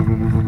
Mm-hmm.